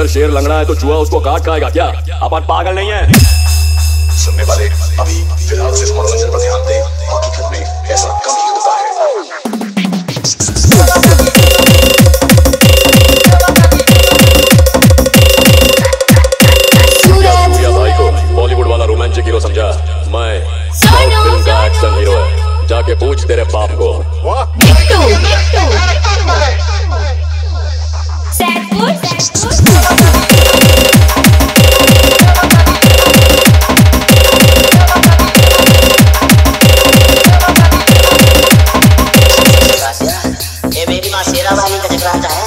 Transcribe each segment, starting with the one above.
अगर शेर लंगड़ा है तो चूहा उसको काट खाएगा क्या अपन पागल नहीं है सुनने वाले अभी फ़िलहाल सिर्फ़ मनोरंजन पर ध्यान दें हकीकत में ऐसा कम ही होता है। सूरज। भाई को बॉलीवुड वाला रोमांटिक हीरो समझा। मैं साउथ फ़िल्म का एक्शन हीरो है। जाके पूछ तेरे बाप को। राजा है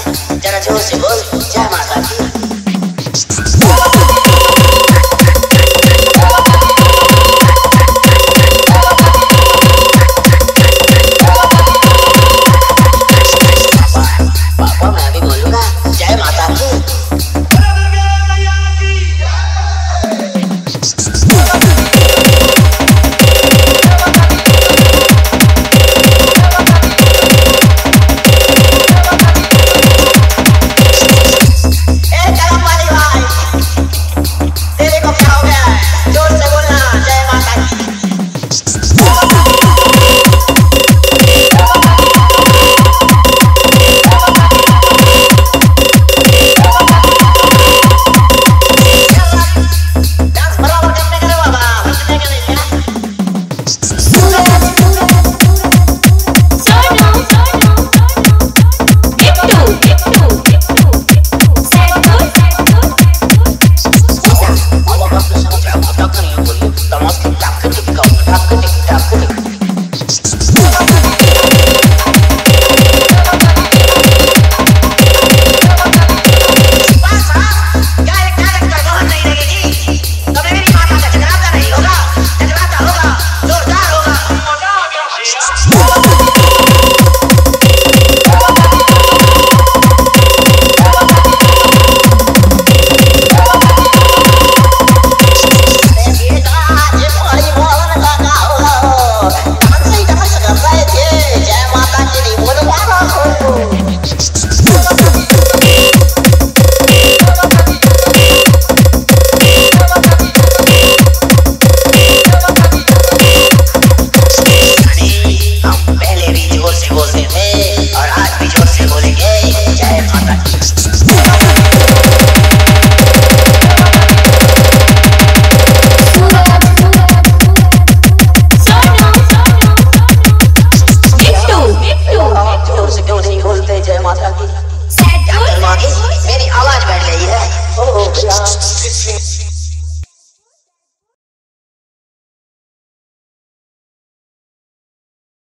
Six, six,